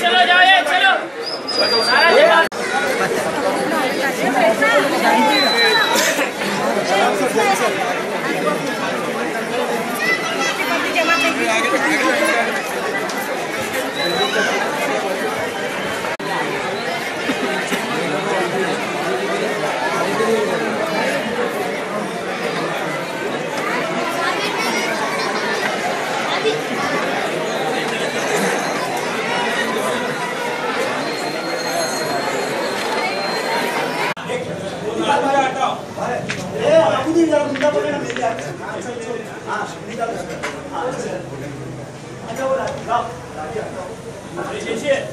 चलो जाओ ए चलो सारा 谢谢。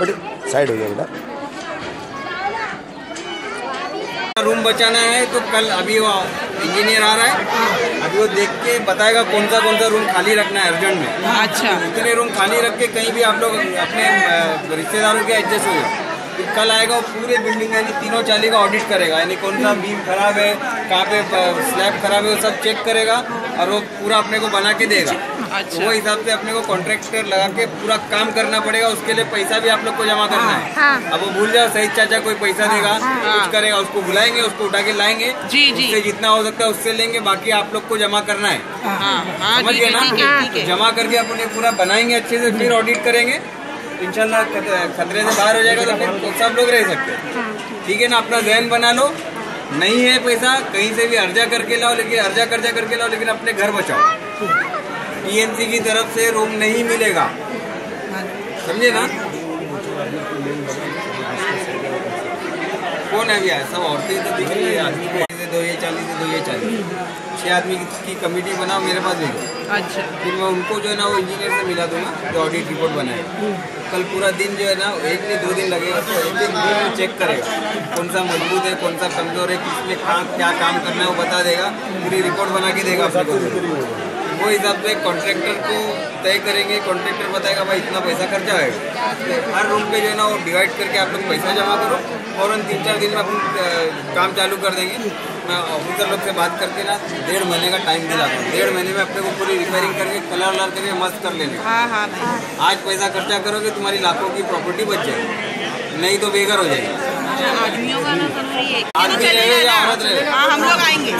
बट साइड हो जाए बेटा। रूम बचाना है तो कल अभी वो इंजीनियर आ रहा है। अभी वो देख के बताएगा कौन सा कौन सा रूम खाली रखना है अर्जेंट में। अच्छा। इतने रूम खाली रख के कहीं भी आप लोग अपने रिश्तेदारों के एडजस्ट हो जाओ। फिर कल आएगा वो पूरे बिल्डिंग यानी तीनों चाली का ऑडिट करेगा। यानी कौन सा बीम खराब है कहाँ पे स्लैब खराब है वो सब चेक करेगा और वो पूरा अपने को बना के देगा। अच्छा। वो हिसाब से अपने को कॉन्ट्रैक्टर लगा के पूरा काम करना पड़ेगा उसके लिए पैसा भी आप लोग को जमा करना है। हाँ। अब वो भूल जाओ सही चाचा कोई पैसा देगा कुछ करेगा उसको बुलाएँगे उसको उठा के लाएँगे। जी, जी। उससे जितना हो सकता है उससे लेंगे बाकी आप लोग को जमा करना है। हाँ हाँ समझ गए ना? है है। जमा करके आप उन्हें पूरा बनाएँगे अच्छे से फिर ऑडिट करेंगे। इंशाल्लाह खतरे से बाहर हो जाएगा तो फिर तो सब लोग रह सकते हैं। ठीक है। ना अपना जहन बना लो। नहीं है पैसा कहीं से भी अर्जा करके लाओ लेकिन अर्जा कर्जा करके लाओ लेकिन अपने घर बचाओ। टीएनसी की तरफ़ से रूम नहीं मिलेगा। समझे ना? कौन है भैया सब औरतें तो दिख रही है से दो ये चालीस से दो ये चालीस। छह आदमी की कमेटी बनाओ मेरे पास भेजो। अच्छा। फिर मैं उनको जो है ना वो इंजीनियर से मिला दूँगा जो ऑडिट रिपोर्ट बनाए। कल पूरा दिन जो है ना एक नहीं दो दिन लगेगा तो एक दिन दिन में चेक करेगा कौन सा मज़बूत है कौन सा कमज़ोर है किसने कहाँ क्या काम करना है वो बता देगा पूरी रिपोर्ट बना के देगा वो हिसाब से कॉन्ट्रैक्टर को तय करेंगे। कॉन्ट्रैक्टर बताएगा भाई इतना पैसा खर्चा तो हर रूम पे जो है ना वो डिवाइड करके आप लोग पैसा जमा करो और तीन चार दिन में अपन काम चालू कर देंगे। मैं ऑफिसर लोग से बात करके ना डेढ़ महीने का टाइम दिलाता हूँ। डेढ़ महीने में अपने को पूरी रिपेयरिंग करके कलर वलर करके मस्त कर लेंगे। हाँ हाँ आज पैसा खर्चा करोगे तुम्हारी लाखों की प्रॉपर्टी बच जाएगी। नहीं तो बेघर हो जाएगी। आदमियों का ज़रूरी है। आदमी रहे या औरत रहे हाँ हम लोग आएँगे।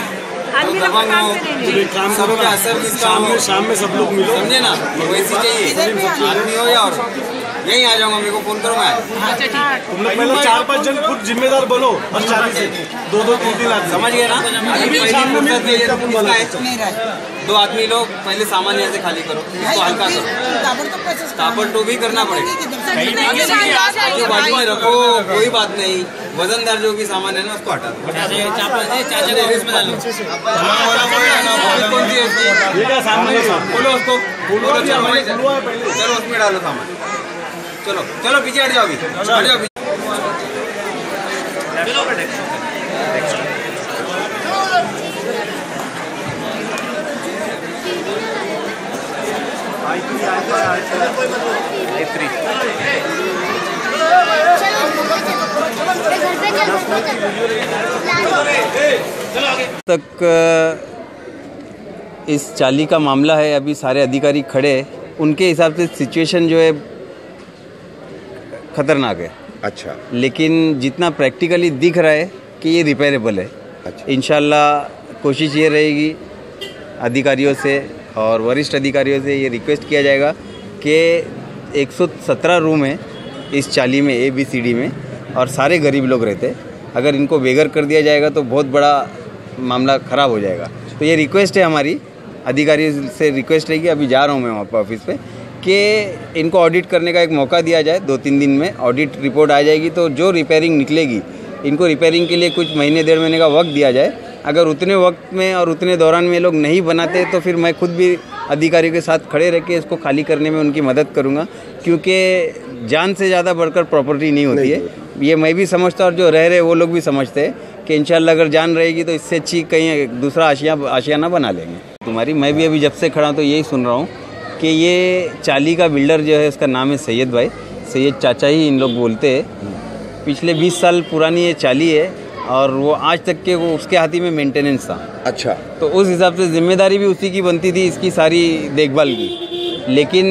तो हो सबका असर किसका हो शाम में सब लोग मिलो समझे ना वैसी चाहिए आदमी हो या यहीं आ जाऊँगा मेरे को फ़ोन करो मैं अच्छा ठीक तुम लोग पहले चार पाँच जन खुद जिम्मेदार बनो और चालीस दो दो तीन तीन आदमी समझ गए ना में दो आदमी लोग पहले सामान यहाँ से खाली करो इसको हल्का करो ताबड़तोड़ भी करना पड़ेगा आजू बाजू में रखो कोई बात नहीं वजनदार जो भी सामान है ना उसको हटा दो। है खोलो उसको? चलो चलो उसमें डालो सामान। चलो चलो पीछे हट जाओ अभी। हट जाओ पीछे तक इस चाली का मामला है अभी सारे अधिकारी खड़े हैं। उनके हिसाब से सिचुएशन जो है खतरनाक है। अच्छा। लेकिन जितना प्रैक्टिकली दिख रहा है कि ये रिपेयरेबल है। अच्छा। इनशाला कोशिश ये रहेगी अधिकारियों से और वरिष्ठ अधिकारियों से ये रिक्वेस्ट किया जाएगा कि 117 रूम है इस चाली में ए बी सी डी में और सारे गरीब लोग रहते हैं। अगर इनको बेघर कर दिया जाएगा तो बहुत बड़ा मामला ख़राब हो जाएगा। तो ये रिक्वेस्ट है हमारी, अधिकारी से रिक्वेस्ट है कि अभी जा रहा हूँ मैं वहाँ पर ऑफ़िस पे, कि इनको ऑडिट करने का एक मौका दिया जाए दो तीन दिन में ऑडिट रिपोर्ट आ जाएगी तो जो रिपेयरिंग निकलेगी, इनको रिपेयरिंग के लिए कुछ महीने, डेढ़ महीने का वक्त दिया जाए। अगर उतने वक्त में और उतने दौरान में लोग नहीं बनाते तो फिर मैं खुद भी अधिकारियों के साथ खड़े रह के इसको खाली करने में उनकी मदद करूँगा, क्योंकि जान से ज़्यादा बढ़कर प्रॉपर्टी नहीं होती है। ये मैं भी समझता और जो रह रहे वो लोग भी समझते हैं कि इंशाल्लाह अगर जान रहेगी तो इससे अच्छी कहीं दूसरा आशिया आशियाना बना लेंगे। तुम्हारी मैं भी अभी जब से खड़ा हूँ तो यही सुन रहा हूँ कि ये चाली का बिल्डर जो है उसका नाम है सैयद भाई। सैयद चाचा ही इन लोग बोलते हैं। पिछले 20 साल पुरानी ये चाली है और वो आज तक के वो उसके हाथी में मेंटेनेंस था। अच्छा। तो उस हिसाब से ज़िम्मेदारी भी उसी की बनती थी इसकी सारी देखभाल की। लेकिन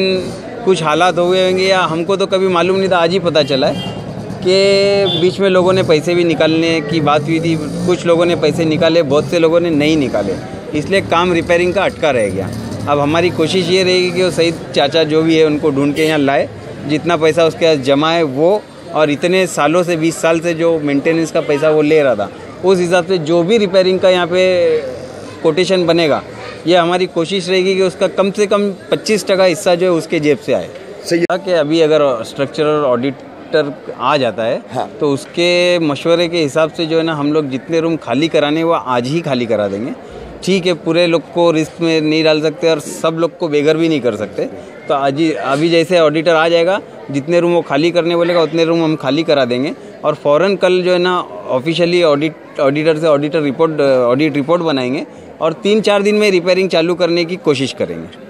कुछ हालात हो गए होंगे या हमको तो कभी मालूम नहीं था आज ही पता चला है। कि बीच में लोगों ने पैसे भी निकालने की बात हुई थी। कुछ लोगों ने पैसे निकाले बहुत से लोगों ने नहीं निकाले। इसलिए काम रिपेयरिंग का अटका रह गया। अब हमारी कोशिश ये रहेगी कि वो सही चाचा जो भी है उनको ढूंढ के यहाँ लाए। जितना पैसा उसके पास जमा है वो और इतने सालों से 20 साल से जो मेंटेनेंस का पैसा वो ले रहा था उस हिसाब से जो भी रिपेयरिंग का यहाँ पे कोटेशन बनेगा ये हमारी कोशिश रहेगी कि उसका कम से कम 25 टका हिस्सा जो है उसके जेब से आए। सही। कि अभी अगर स्ट्रक्चरल ऑडिटर आ जाता है हाँ। तो उसके मशवरे के हिसाब से जो है ना हम लोग जितने रूम खाली कराने वो आज ही खाली करा देंगे। ठीक है पूरे लोग को रिस्क में नहीं डाल सकते और सब लोग को बेघर भी नहीं कर सकते। तो आज ही अभी जैसे ऑडिटर आ जाएगा जितने रूम वो खाली करने बोलेगा उतने रूम हम खाली करा देंगे। और फ़ौरन कल जो है ना ऑफिशियली ऑडिट ऑडिटर से ऑडिटर रिपोर्ट ऑडिट रिपोर्ट बनाएँगे और तीन चार दिन में रिपेयरिंग चालू करने की कोशिश करेंगे।